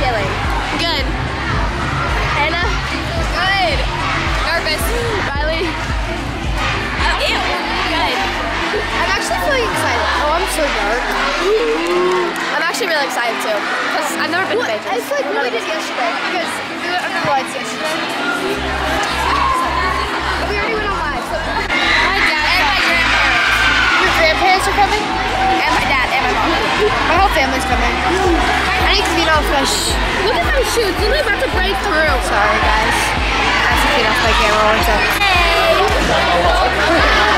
feeling? Good. Anna? Good. Nervous. Riley? Oh, ew. Good. I'm actually feeling excited. Oh, I'm so dark. I'm actually really excited too. Because I've never been to majors. It's like what we did yesterday because we went under the lights yesterday. We already went on live. So My dad and my grandparents. your grandparents are coming. And my dad and my mom. My whole family's coming. I need to feed off my. Sh- Look at my shoes. They're about to break through. Sorry guys. I have to feed off my camera one second. Say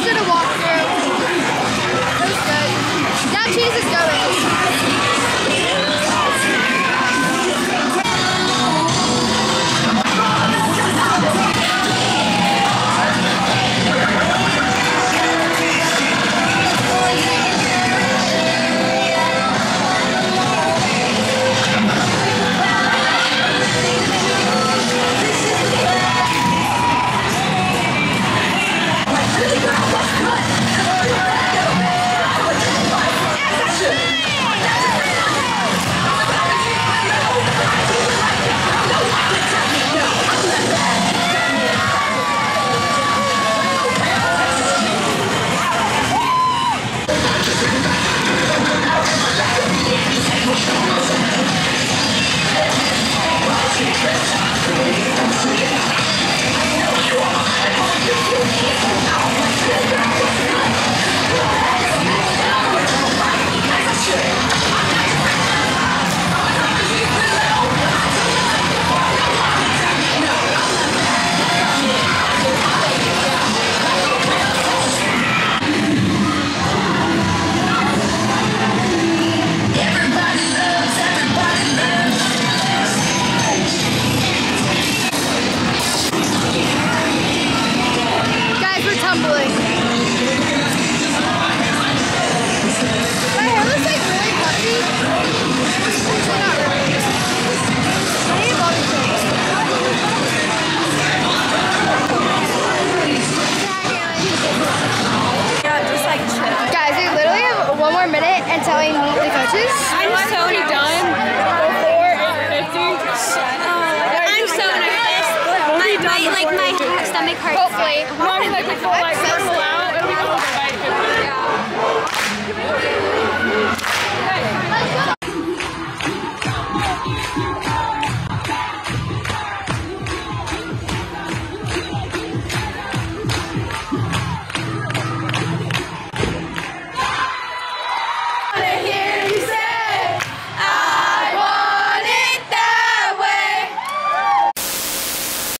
just did a walkthrough. It was good. Now cheese is going. Did it until we meet the coaches. I'm so done. I'm so nervous. My, my like my stomach hurts. Hopefully. Mom, like, before, like,